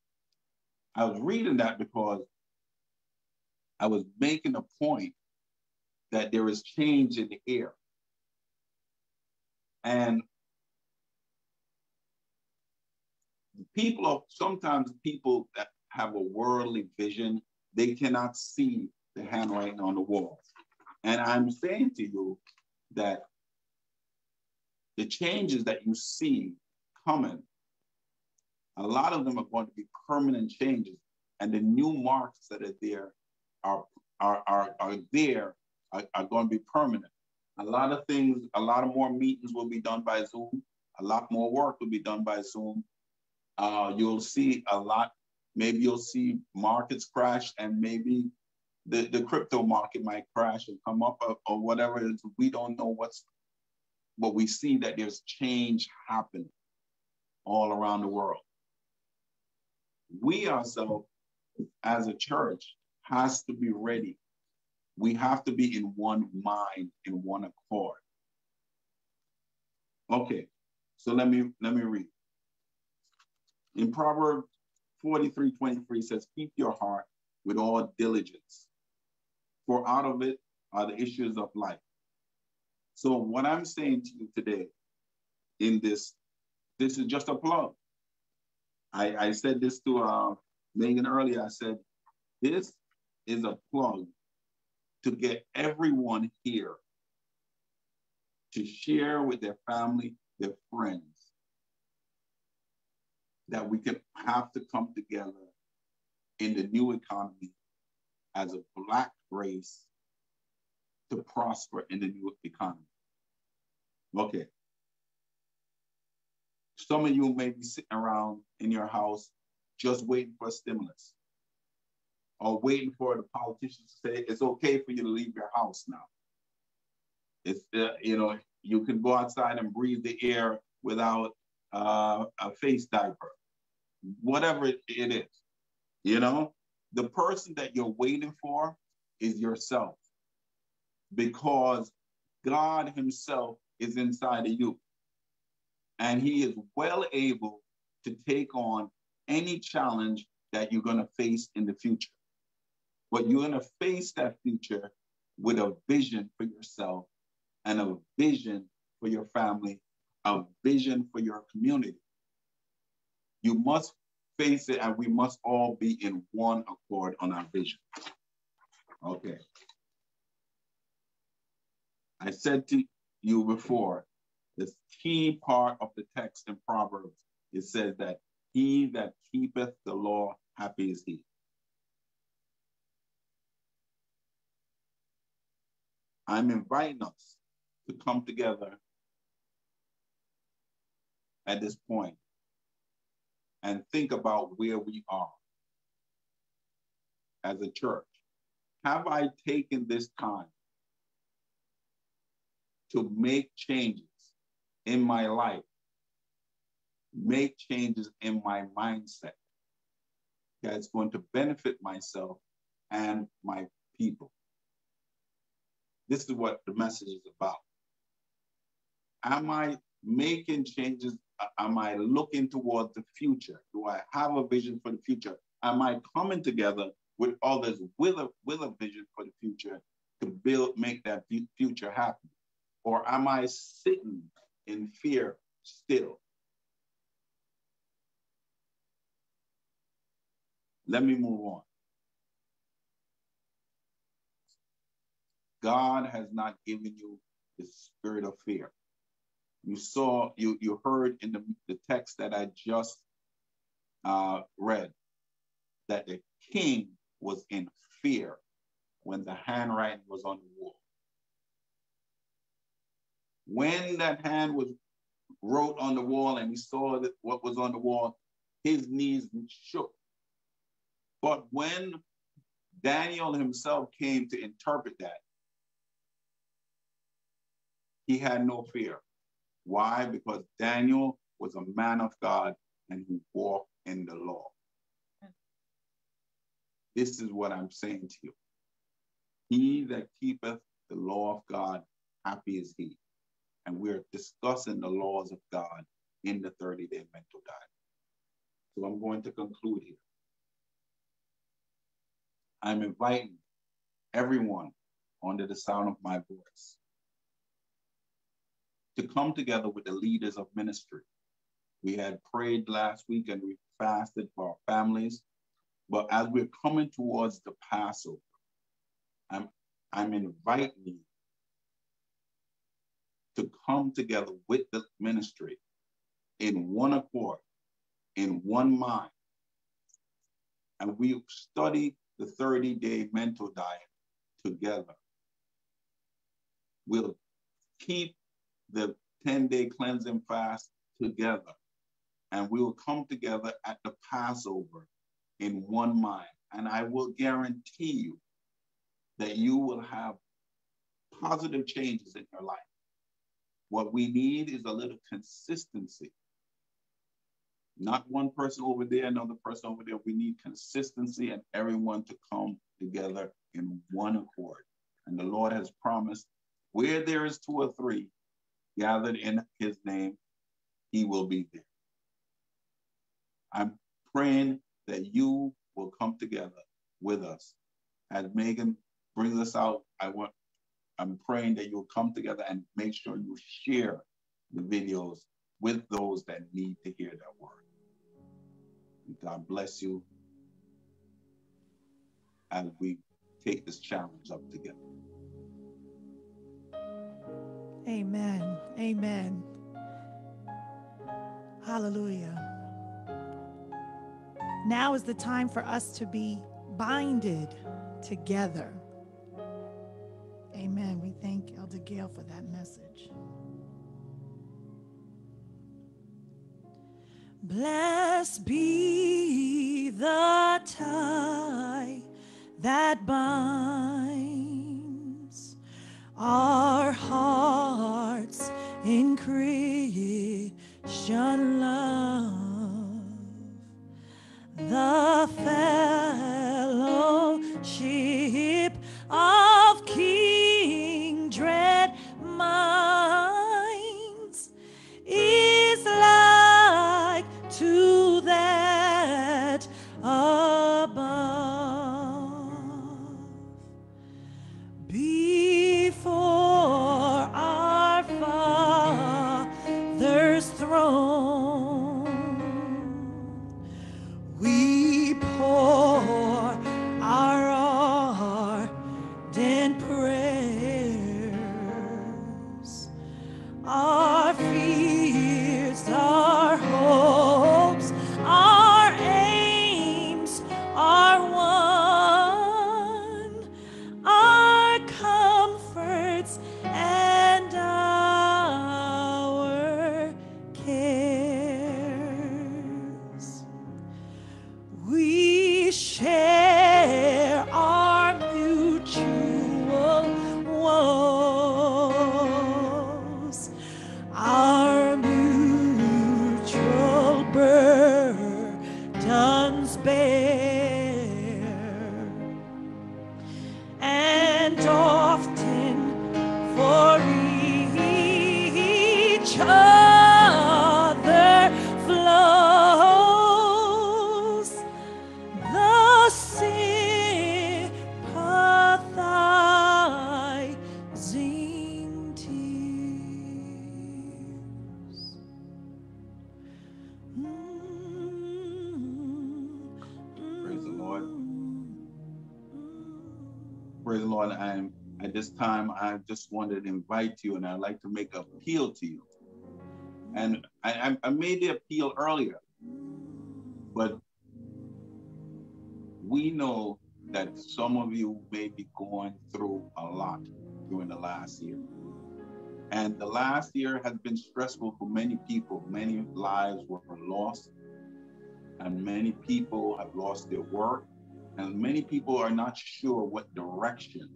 Speaker 3: I was reading that because I was making a point that there is change in the air. And people are sometimes people that have a worldly vision, they cannot see the handwriting on the wall. And I'm saying to you that the changes that you see coming, a lot of them are going to be permanent changes. And the new marks that are there are, are, are, are there are, are going to be permanent. A lot of things, a lot of more meetings will be done by Zoom. A lot more work will be done by Zoom. Uh, you'll see a lot, maybe you'll see markets crash and maybe the, the crypto market might crash and come up or, or whatever it is. We don't know what's, but we see that there's change happening all around the world. We ourselves, as a church, has to be ready. We have to be in one mind, in one accord. Okay, so let me let me read. In Proverbs 43, 23 says, keep your heart with all diligence, for out of it are the issues of life. So what I'm saying to you today in this, this is just a plug. I, I said this to uh, Megan earlier. I said, this is a plug to get everyone here to share with their family, their friends, that we can have to come together in the new economy as a Black race to prosper in the new economy. Okay. Some of you may be sitting around in your house just waiting for a stimulus or waiting for the politicians to say it's okay for you to leave your house now. It's, uh, you know, you can go outside and breathe the air without uh, a face diaper, whatever it is, you know, the person that you're waiting for is yourself because God Himself is inside of you. And He is well able to take on any challenge that you're going to face in the future. But you're going to face that future with a vision for yourself and a vision for your family, a vision for your community. You must face it, and we must all be in one accord on our vision. Okay. I said to you before, the key part of the text in Proverbs, it says that he that keepeth the law, happy is he. I'm inviting us to come together at this point and think about where we are as a church. Have I taken this time to make changes in my life, make changes in my mindset that's going to benefit myself and my people? This is what the message is about. Am I making changes? Am I looking towards the future? Do I have a vision for the future? Am I coming together with others with a, with a vision for the future to build, make that future happen? Or am I sitting in fear still? Let me move on. God has not given you the spirit of fear. You saw, you, you heard in the, the text that I just uh, read that the king was in fear when the handwriting was on the wall. When that hand was wrote on the wall and he saw that what was on the wall, his knees shook. But when Daniel himself came to interpret that, he had no fear. Why? Because Daniel was a man of God and he walked in the law. This is what I'm saying to you. He that keepeth the law of God, happy is he. And we're discussing the laws of God in the 30 day mental diet. So I'm going to conclude here. I'm inviting everyone under the sound of my voice to come together with the leaders of ministry. We had prayed last week and we fasted for our families. But as we're coming towards the Passover, I'm, I'm inviting you to come together with the ministry in one accord, in one mind. And we study the 30 day mental diet together. We'll keep the 10 day cleansing fast together. And we will come together at the Passover in one mind. And I will guarantee you that you will have positive changes in your life. What we need is a little consistency. Not one person over there, another person over there. We need consistency and everyone to come together in one accord. And the Lord has promised where there is two or three, gathered in his name, he will be there. I'm praying that you will come together with us. As Megan brings us out, I want I'm praying that you'll come together and make sure you share the videos with those that need to hear that word. God bless you as we take this challenge up together.
Speaker 2: Amen. Amen. Hallelujah. Now is the time for us to be binded together. Amen. We thank Elder Gayle for that message. Blessed be the tie that binds our hearts Christian love.
Speaker 3: Just wanted to invite you and I'd like to make an appeal to you. And I, I- made the appeal earlier, but we know that some of you may be going through a lot during the last year. And the last year has been stressful for many people. Many lives were lost, and many people have lost their work, and many people are not sure what direction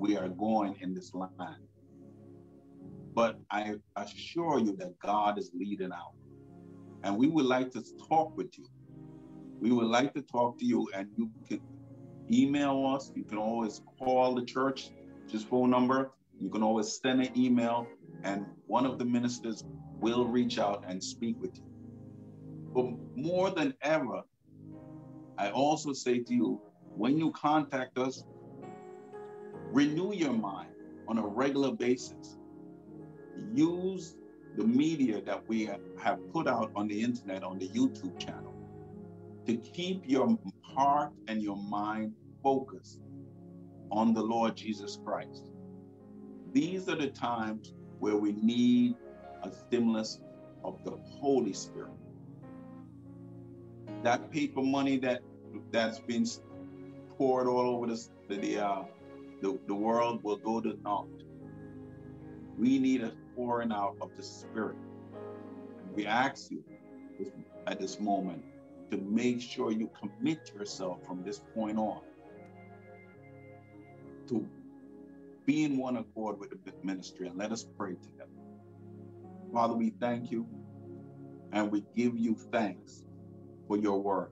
Speaker 3: we are going in this land. But I assure you that God is leading out. And we would like to talk with you. We would like to talk to you, and you can email us. You can always call the church, just phone number. You can always send an email, and one of the ministers will reach out and speak with you. But more than ever, I also say to you, when you contact us, renew your mind on a regular basis. Use the media that we have put out on the internet, on the YouTube channel, to keep your heart and your mind focused on the Lord Jesus Christ. These are the times where we need a stimulus of the Holy Spirit. That paper money that that's been poured all over the the, uh, the, the world will go to naught. We need a pouring out of the Spirit. And we ask you at this moment to make sure you commit yourself from this point on to be in one accord with the ministry. And let us pray together. Father, we thank you and we give you thanks for your word.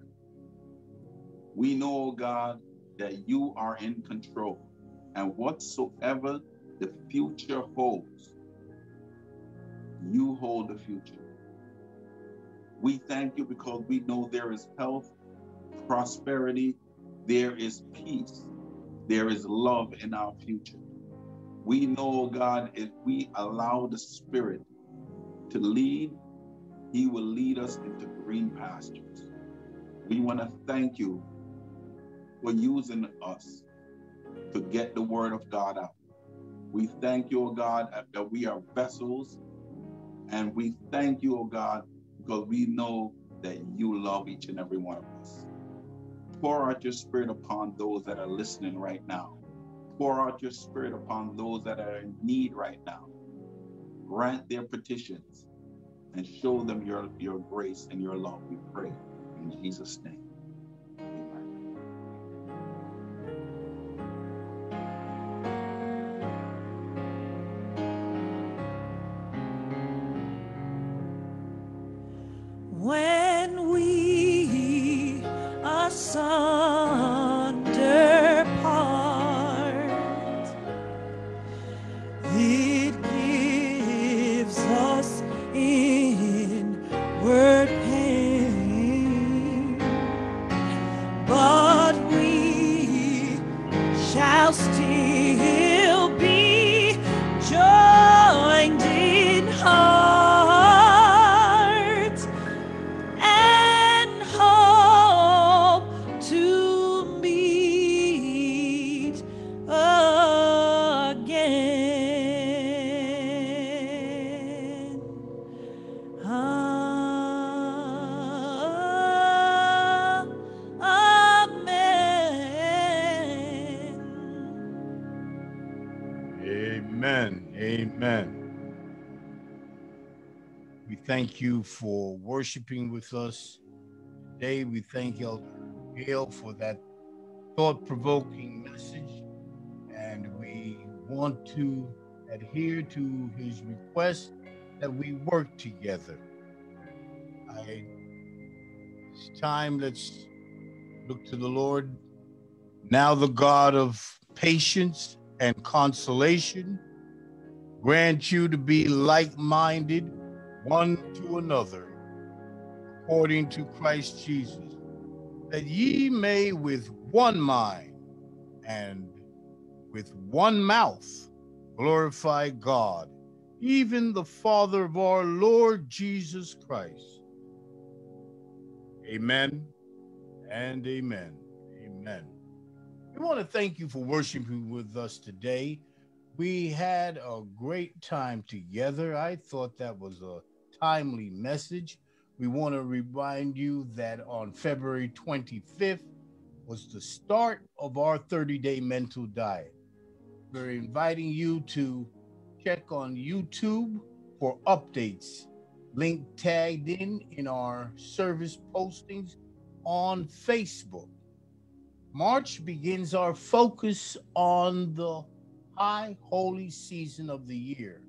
Speaker 3: We know, God, that you are in control, and whatsoever the future holds, you hold the future. We thank you because we know there is health, prosperity, there is peace, there is love in our future. We know, oh God, if we allow the Spirit to lead, He will lead us into green pastures. We want to thank you for using us to get the word of God out. We thank you, O God, that we are vessels, and we thank you, O God, because we know that you love each and every one of us. Pour out your spirit upon those that are listening right now. Pour out your spirit upon those that are in need right now. Grant their petitions and show them your, your grace and your love, we pray. In Jesus' name.
Speaker 6: Thank you for worshiping with us today. We thank Elder Gayle for that thought provoking message. And we want to adhere to his request that we work together. I, it's time, let's look to the Lord. Now, the God of patience and consolation grant you to be like minded one to another, according to Christ Jesus, that ye may with one mind and with one mouth glorify God, even the Father of our Lord Jesus Christ. Amen and amen. Amen. We want to thank you for worshiping with us today. We had a great time together. I thought that was a timely message. We want to remind you that on February 25th was the start of our 30 day mental diet. We're inviting you to check on YouTube for updates. Link tagged in in our service postings on Facebook. March begins our focus on the high holy season of the year.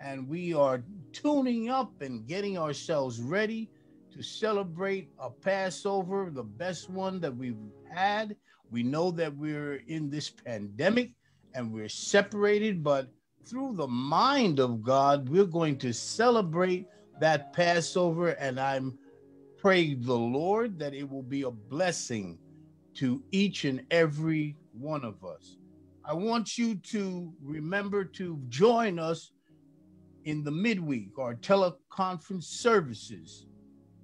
Speaker 6: And we are tuning up and getting ourselves ready to celebrate a Passover, the best one that we've had. We know that we're in this pandemic and we're separated, but through the mind of God, we're going to celebrate that Passover. And I'm praying the Lord that it will be a blessing to each and every one of us. I want you to remember to join us in the midweek, our teleconference services.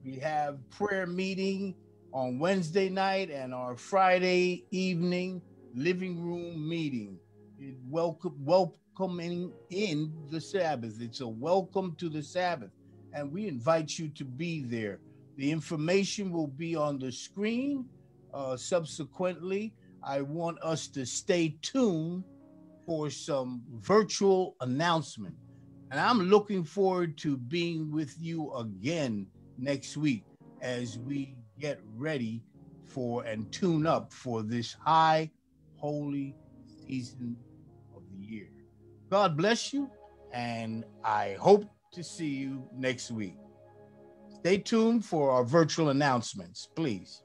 Speaker 6: We have prayer meeting on Wednesday night and our Friday evening living room meeting. It welcome welcoming in the Sabbath. It's a welcome to the Sabbath, and we invite you to be there. The information will be on the screen. Uh, subsequently, I want us to stay tuned for some virtual announcement. And I'm looking forward to being with you again next week as we get ready for and tune up for this high holy season of the year. God bless you, and I hope to see you next week. Stay tuned for our virtual announcements, please.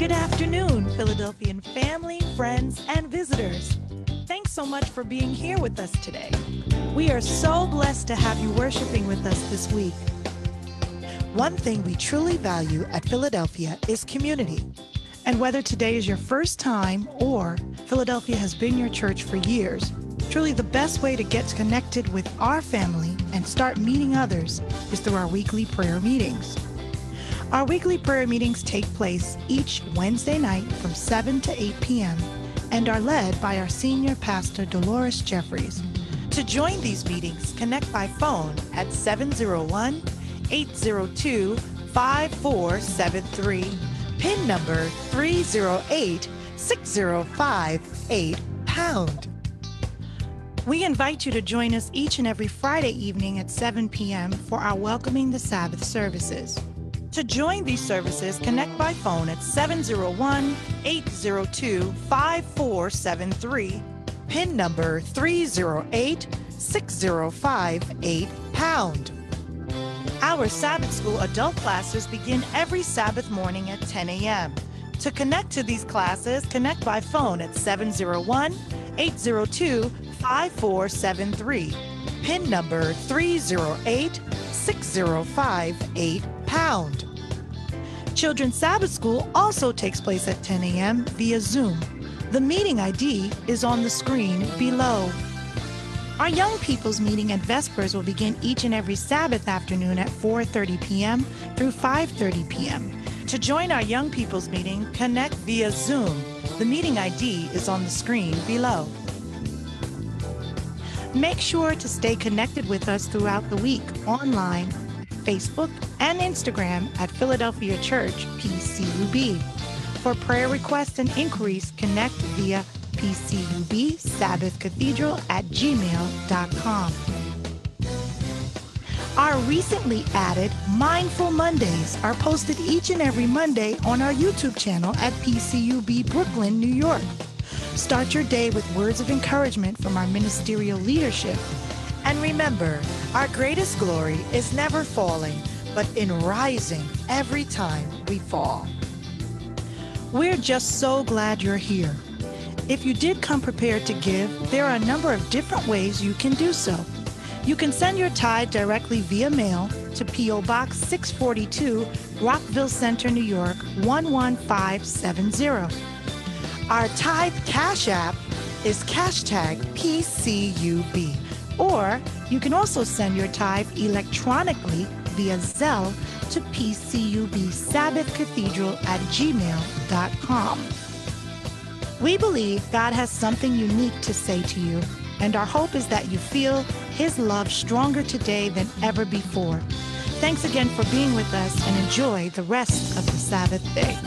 Speaker 2: Good afternoon, Philadelphian family, friends, and visitors. Thanks so much for being here with us today. We are so blessed to have you worshiping with us this week. One thing we truly value at Philadelphia is community. And whether today is your first time or Philadelphia has been your church for years, truly the best way to get connected with our family and start meeting others is through our weekly prayer meetings. Our weekly prayer meetings take place each Wednesday night from 7 to 8 p.m. and are led by our senior pastor, Dolores Jeffries. To join these meetings, connect by phone at 701 802 5473, PIN number 308 6058 pound. We invite you to join us each and every Friday evening at 7 p.m. for our Welcoming the Sabbath services. To join these services, connect by phone at 701 802 5473, PIN number 308 6058 pound. Our Sabbath School adult classes begin every Sabbath morning at 10 a.m. To connect to these classes, connect by phone at 701 802 5473, PIN number 308 6058 pound. Children's Sabbath School also takes place at 10 a.m. via Zoom. The meeting ID is on the screen below. Our young people's meeting at Vespers will begin each and every Sabbath afternoon at 4:30 p.m. through 5:30 p.m. To join our young people's meeting, connect via Zoom. The meeting ID is on the screen below. Make sure to stay connected with us throughout the week online, Facebook, and Instagram at Philadelphia Church PCUB. For prayer requests and inquiries, connect via PCUB Sabbath Cathedral at gmail.com. Our recently added Mindful Mondays are posted each and every Monday on our YouTube channel at PCUB Brooklyn, New York. Start your day with words of encouragement from our ministerial leadership. And remember, our greatest glory is never falling, but in rising every time we fall. We're just so glad you're here. If you did come prepared to give, there are a number of different ways you can do so. You can send your tithe directly via mail to P.O. Box 642, Rockville Centre, New York 11570. Our tithe cash app is hashtag PCUB. Or you can also send your tithe electronically via Zelle to pcubsabbathcathedral at gmail.com. We believe God has something unique to say to you, and our hope is that you feel His love stronger today than ever before. Thanks again for being with us and enjoy the rest of the Sabbath day.